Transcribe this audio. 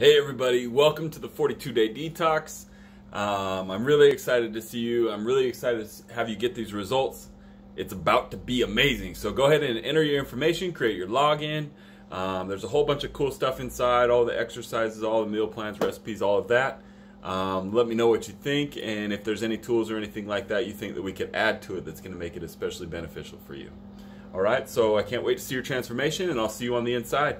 Hey everybody, welcome to the 42 day detox. Um, I'm really excited to see you. I'm really excited to have you get these results. It's about to be amazing. So go ahead and enter your information, create your login. Um, there's a whole bunch of cool stuff inside, all the exercises, all the meal plans, recipes, all of that. Um, let me know what you think and if there's any tools or anything like that you think that we could add to it that's going to make it especially beneficial for you. All right, so I can't wait to see your transformation and I'll see you on the inside.